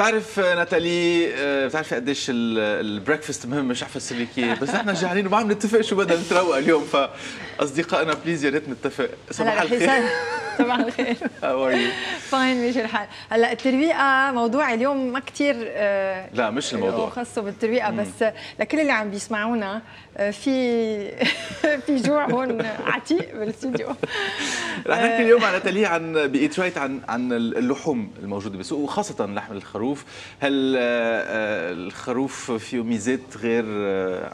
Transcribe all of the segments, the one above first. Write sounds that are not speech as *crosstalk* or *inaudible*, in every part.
بتعرف ناتالي آه، بتعرفي قديش ال breakfast مهم مش عارفة اياه بس إحنا جعانين وما عم نتفق شو بدنا نتروق اليوم فأصدقائنا please يا ريت نتفق. صباح الخير. *laughs* صباح الخير. how are you fine ماشي الحال. هلا الترويقة موضوع اليوم ما كثير آه، لا مش الموضوع. خاصة بالترويقة بس لكل اللي عم بيسمعونا آه، في *laughs* في جوع هون عتيق بالاستوديو رح نحكي اليوم عن ناتالي عن بإيت رايت عن عن اللحوم الموجودة بالسوق وخاصة لحم الخروف. هل آه، الخروف فيه ميزات غير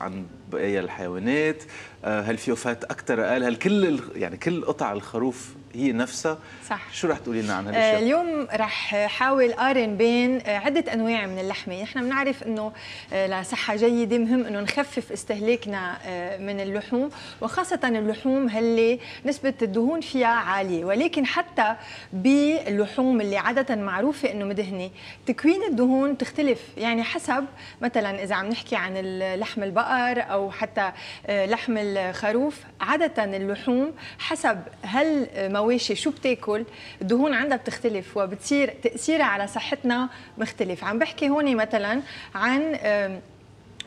عن بقايا الحيوانات؟ هل فيه فات أكثر أقل؟ هل كل يعني كل قطع الخروف هي نفسها. صح. شو رح تقولي لنا عن هالأشياء؟ آه اليوم رح حاول اقارن بين آه عدة أنواع من اللحمة، نحن بنعرف إنه آه لصحة جيدة مهم إنه نخفف استهلاكنا من اللحوم وخاصة اللحوم اللي نسبة الدهون فيها عالية، ولكن حتى باللحوم اللي عادة معروفة إنه مدهنة، تكوين الدهون تختلف، يعني حسب مثلا إذا عم نحكي عن لحم البقر أو حتى لحم الخروف، عادة اللحوم حسب هل مواشي شو بتاكل؟ الدهون عندها بتختلف وبتصير تأثيرها على صحتنا مختلف. عم بحكي هون مثلا عن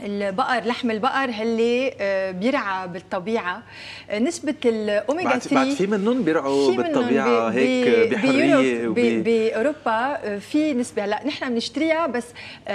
البقر لحم البقر اللي آه، بيرعى بالطبيعة. آه، نسبة الاوميجا 3 بعد في منهم بيرعوا بالطبيعة بي هيك بحرية بي بأوروبا آه، في نسبة. هلا نحن بنشتريها بس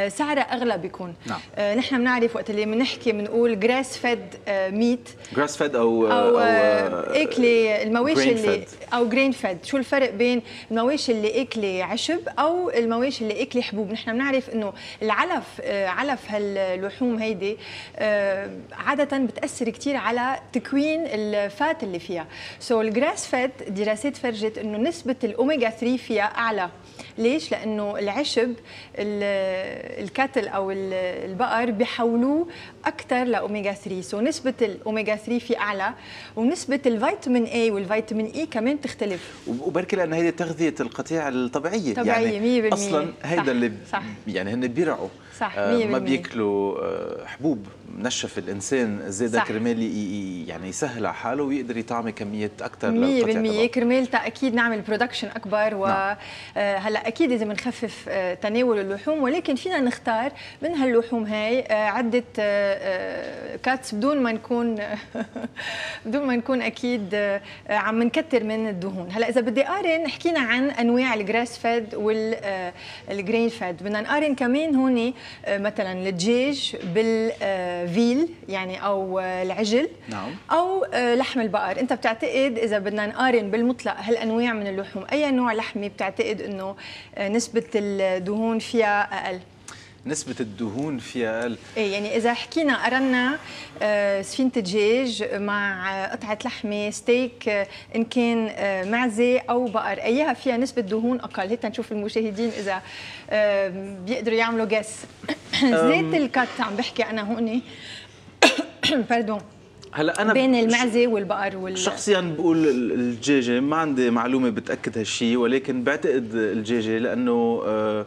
سعرها أغلى بيكون. نعم. نحن بنعرف وقت اللي بنحكي بنقول grass-fed meat grass-fed أو أو, أو اكلي المواشي اللي أو grain-fed شو الفرق بين المواشي اللي اكلي عشب أو المواشي اللي اكلي حبوب؟ نحن بنعرف إنه العلف علف هاللحوم النوم هيدي آه، عادة بتأثر كثير على تكوين ال fat اللي فيها. so ال grass-fed دراسات فرجت إنه نسبة الاوميجا 3 فيها أعلى. ليش؟ لأنه العشب ال cattle أو البقر بيحولوه أكثر لاوميجا 3 so نسبة الاوميجا 3 في أعلى ونسبة الفيتامين اي والفيتامين اي كمان تختلف وبركي لأن هي تغذية القطيع الطبيعية. طبيعية يعني 100% أصلا هيدا اللي صح. يعني هن بيرعوا. صح 100% آه ما بياكلوا آه حبوب. منشف الإنسان زيادة كرمال يعني يسهل على حاله ويقدر يطعمي كمية أكثر 100% كرمال أكيد نعمل production أكبر وهلا نعم. آه أكيد لازم نخفف آه تناول اللحوم ولكن فينا نختار من هاللحوم هاي آه عدة cuts بدون ما نكون *laughs* بدون ما نكون أكيد عم نكتر من الدهون. هلا إذا بدي اقارن حكينا عن أنواع ال grass-fed وال grain-fed بدنا نقارن كمان هون مثلا الدجاج بالفيل يعني أو العجل. نعم. أو لحم البقر. أنت بتعتقد إذا بدنا نقارن بالمطلق هالأنواع من اللحوم أي نوع لحمه بتعتقد إنه نسبة الدهون فيها أقل؟ نسبة الدهون فيها أقل. إيه يعني إذا حكينا قرنا آه، سفينة دجاج مع قطعة لحمة ستيك آه، إن كان آه، معزة أو بقر أيها فيها نسبة دهون أقل؟ هيك نشوف المشاهدين إذا بيقدروا يعملوا جس زيت الكت عم بحكي أنا هون. *coughs* باردون هلا أنا بين المعزة والبقر وال شخصيا بقول الدجاجه ما عندي معلومة بتأكد هالشيء ولكن بعتقد الدجاجه لأنه آه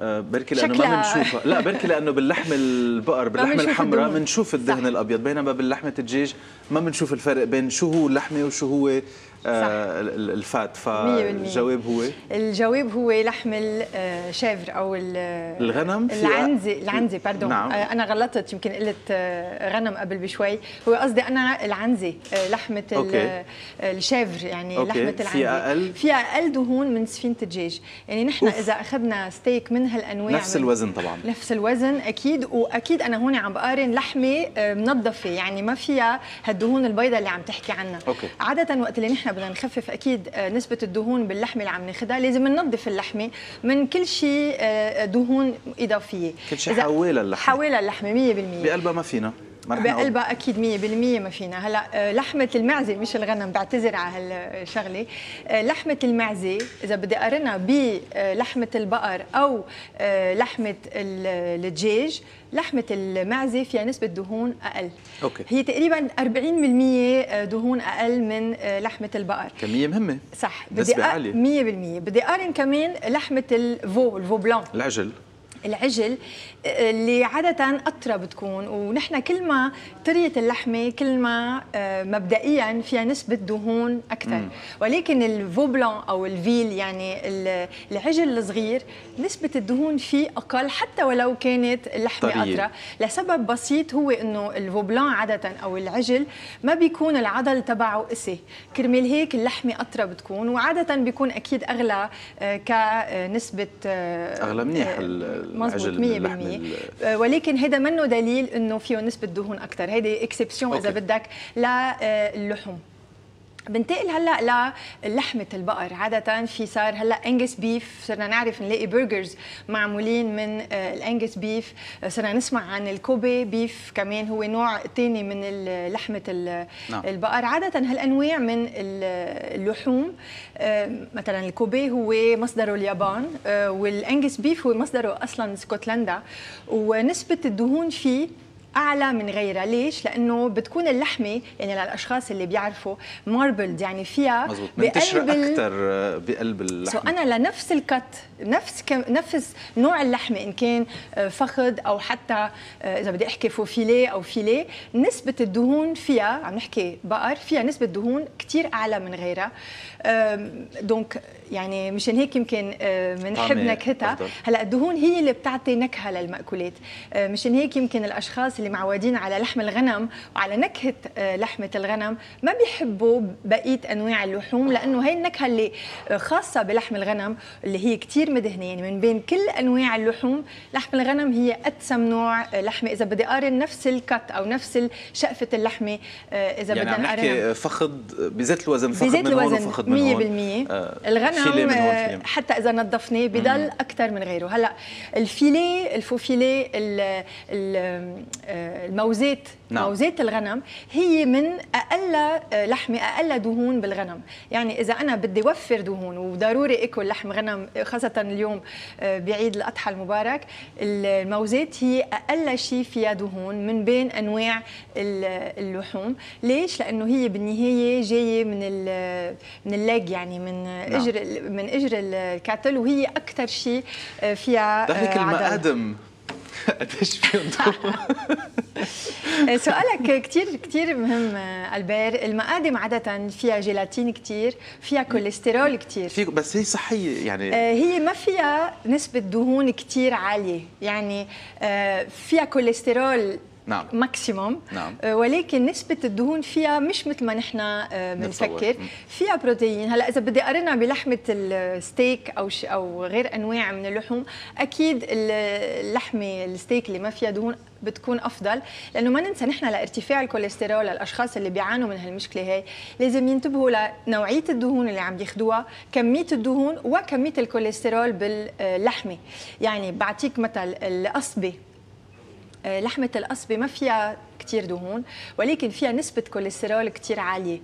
آه، بركي لأنه ما بنشوفها. لا بركي لأنه باللحم البقر باللحمة الحمراء بنشوف الدهن الأبيض بينما باللحمة الدجاج ما بنشوف الفرق بين شو هو اللحمة وشو هو الفات فالجواب هو؟ الجواب هو لحم ال chèvre أو الغنم العنزة العنزة pardon نعم. آه أنا غلطت يمكن قلت آه غنم قبل بشوي. هو قصدي أنا العنزة آه لحمة okay. ال chèvre يعني okay. لحمة العنزة. فيها أقل؟ فيها أقل دهون من سفينة الدجاج. يعني نحن أوف. إذا أخذنا ستيك من هالأنواع نفس الوزن طبعا. نفس الوزن أكيد. وأكيد أنا هون عم بقارن لحمة آه، منظفة. يعني ما فيها هالدهون البيضاء اللي عم تحكي عنها. okay. عادة وقت اللي نحن بدنا نخفف أكيد آه، نسبة الدهون باللحمة اللي عم ناخذها لازم ننظف اللحمة من كل شيء آه، دهون إضافية. كل شيء حوالى اللحمة. حوالى اللحمة 100% بقلبها ما فينا. بقلبها أكيد 100% ما فينا. هلا آه، لحمة المعزة مش الغنم بعتذر على هالشغلة. لحمة المعزة إذا بدي أقارنها بلحمه البقر أو لحمة الدجاج لحمة المعزة فيها نسبة دهون أقل. أوكي. هي تقريبا 40% دهون أقل من لحمة البقر. كمية مهمة. صح. نسبة عالية. 100% بدي أقارن كمان لحمة ال veau ال veau blanc. العجل. العجل اللي عادة أطرى بتكون ونحن كل ما طرية اللحمة كل ما آه، مبدئيا فيها نسبة دهون أكثر. ولكن ال veau blanc أو ال veal يعني العجل الصغير نسبة الدهون فيه أقل حتى ولو كانت اللحمة. أطرى. لسبب بسيط هو إنه ال veau blanc عادة أو العجل ما بيكون العضل تبعه قسي. كرمال هيك اللحمة أطرى بتكون وعادة بيكون أكيد أغلى آه، كنسبة آه، أغلى منيح العجل 100% آه، ولكن هذا منه دليل إنه فيه نسبة دهون أكثر هيدي exception إذا بدك للحوم بنتقل هلأ للحمه البقر. عادة في صار هلأ Angus beef صرنا نعرف نلاقي burgers معمولين من آه، ال Angus beef صرنا نسمع عن ال Kobe beef كمان هو نوع ثاني من لحمة نعم. البقر. عادة هالأنواع من اللحوم آه، مثلا الكوبي هو مصدره اليابان آه، وال Angus beef هو مصدره أصلا اسكتلندا ونسبة الدهون فيه أعلى من غيرها. ليش؟ لأنه بتكون اللحمة يعني للأشخاص اللي بيعرفوا marbled يعني فيها مزبوط. بقلب أكثر بقلب اللحمة. so أنا لنفس ال cut نفس كم نفس نوع اللحمة إن كان آه، فخذ أو حتى آه، إذا بدي أحكي فوفيليه أو فيليه نسبة الدهون فيها عم نحكي بقر فيها نسبة دهون كثير أعلى من غيرها. دونك يعني مشان هيك يمكن بنحب نكهتها هلأ الدهون هي اللي بتعطي نكهة للمأكولات. مشان هيك يمكن الأشخاص اللي معودين على لحم الغنم وعلى نكهة آه، لحمة الغنم ما بيحبوا بقية أنواع اللحوم لأنه هي النكهة اللي آه، خاصة بلحم الغنم اللي هي كثير مدهنة. يعني من بين كل أنواع اللحوم لحم الغنم هي ادسم نوع آه، لحمة. إذا بدي أقارن نفس الكت أو نفس شقفة اللحمة إذا يعني بدنا نقارن فخذ بزيت الوزن بزيت من الوزن هون وفخذ من هون. 100% آه الغنم حتى إذا نظفناه بضل أكثر من غيره. هلأ الفيليه الفوفيليه الموزات نعم. موزات الغنم هي من أقل آه، لحمة أقل دهون بالغنم. يعني إذا أنا بدي وفر دهون وضروري أكل لحم غنم خاصة اليوم آه، بعيد الأضحى المبارك الموزات هي أقل شيء فيها دهون من بين أنواع اللحوم. ليش؟ لأنه هي بالنهاية جاية من من اللاج يعني من نعم. إجر من إجر الكاتل وهي أكثر شيء آه، فيها ضحك المقادم. قديش فيهم سؤالك كثير كثير مهم ألبير. المقادم عادة فيها جيلاتين كثير فيها كوليسترول كثير في بس هي صحية يعني. آه، هي ما فيها نسبة دهون كثير عالية. يعني آه، فيها كوليسترول نعم. maximum نعم. آه، ولكن نسبة الدهون فيها مش مثل ما نحن آه، بنفكر. فيها بروتين. هلا إذا بدي أقارنها بلحمة الستيك أو أو غير أنواع من اللحوم أكيد اللحمة الستيك اللي ما فيها دهون بتكون أفضل لأنه ما ننسى نحن لارتفاع الكوليسترول للاشخاص اللي بيعانوا من هالمشكلة هي لازم ينتبهوا لنوعية الدهون اللي عم ياخذوها كمية الدهون وكمية الكوليسترول باللحمة. يعني بعطيك مثل القصبة. لحمة القصبة ما فيها كثير دهون ولكن فيها نسبة كوليسترول كثير عالية.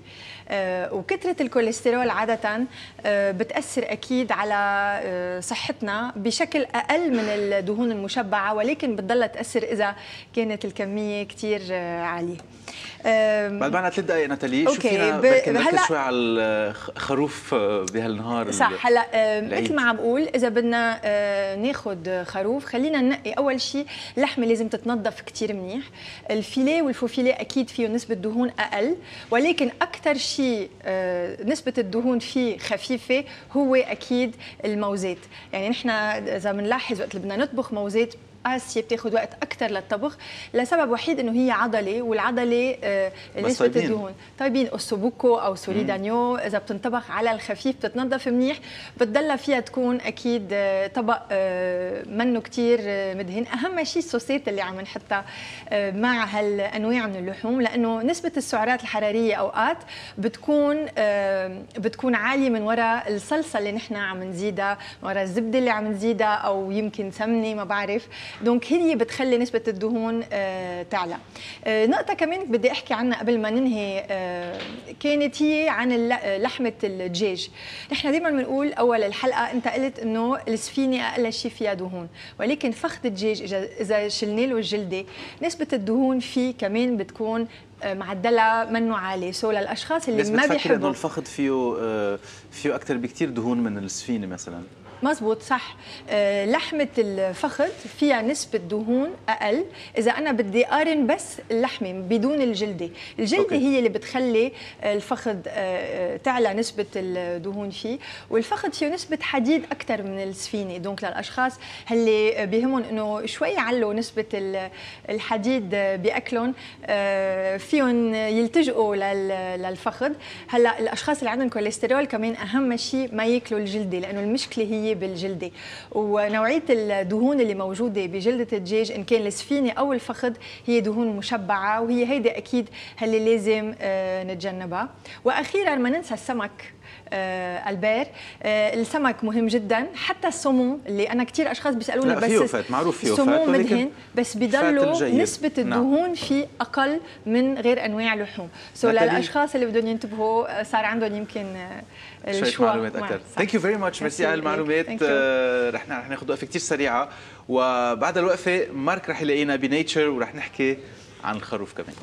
آه، وكثرة الكوليسترول عادة آه، بتأثر أكيد على صحتنا بشكل أقل من الدهون المشبعة ولكن بتضل تأثر إذا كانت الكمية كثير عالية. بعد معنا ثلاث دقائق ناتالي شو فينا هلأ شوي على الخروف بهالنهار صح هلأ مثل ما عم بقول إذا بدنا ناخذ خروف خلينا ننقي أول شيء اللحمه لازم تتنظف كثير منيح. الفيليه والفوفيليه أكيد فيه نسبة دهون أقل ولكن أكثر شيء نسبة الدهون فيه خفيفة هو أكيد الموزات. يعني نحن إذا بنلاحظ وقت اللي بدنا نطبخ موزات آسيا بتاخذ وقت أكثر للطبخ. لسبب وحيد إنه هي عضلة والعضلة آه نسبة الدهون. طيبين. أوسوبوكو أو سوري دانيو إذا بتنطبخ على الخفيف بتتنظف منيح. بتضلها فيها تكون أكيد آه طبق آه منه كثير مدهن. أهم شيء الصوصات اللي عم نحطها مع هالأنواع من اللحوم لأنه نسبة السعرات الحرارية أوقات بتكون بتكون عالية من وراء الصلصة اللي نحن عم نزيدها وراء الزبدة اللي عم نزيدها أو يمكن سمنة ما بعرف. دونك هي بتخلي نسبة الدهون آه، تعلى. آه، نقطة كمان بدي أحكي عنها قبل ما ننهي آه، كانت هي عن لحمة الدجاج. نحن دائما بنقول أول الحلقة أنت قلت إنه السفينة أقل شيء فيها دهون ولكن فخذ الدجاج إذا شلنا له الجلدة نسبة الدهون فيه كمان بتكون معدلها منه عالي. so للأشخاص اللي ما بيحبوا إنه الفخذ فيه فيه أكثر بكثير دهون من السفينة مثلا؟ مزبوط صح. آه، لحمة الفخذ فيها نسبة دهون أقل. إذا أنا بدي أقارن بس اللحمة بدون الجلدة. الجلدة okay. هي اللي بتخلي الفخذ آه، آه، تعلى نسبة الدهون فيه. والفخذ فيه نسبة حديد أكثر من السفينة. donc للأشخاص اللي بيهمهم إنه شوي يعلوا نسبة الحديد بأكلهم. فيهم يلتجئوا للفخذ. هلا الأشخاص اللي عندهم كوليسترول كمان أهم شيء ما يأكلوا الجلدة لأنه المشكلة هي هي بالجلده ونوعية الدهون اللي موجودة بجلدة الدجاج إن كان السفينة أو الفخذ هي دهون مشبعة وهي هيدي أكيد اللي لازم آه، نتجنبها. وأخيرا ما ننسى السمك آه ألبير. آه السمك مهم جدا. حتى السمو اللي أنا كثير أشخاص بيسألوني بس فيه fat معروف فيه السمو مدهن بس بضلوا نسبة نعم. الدهون نعم. فيه أقل من غير أنواع اللحوم so للأشخاص اللي بدهم ينتبهوا صار عندهم يمكن شوية معلومات أكثر. thank you very much merci على المعلومات. آه، رح رح ناخذ وقفة كثير سريعة. وبعد الوقفة مارك رح يلاقينا ب nature ورح نحكي عن الخروف كمان.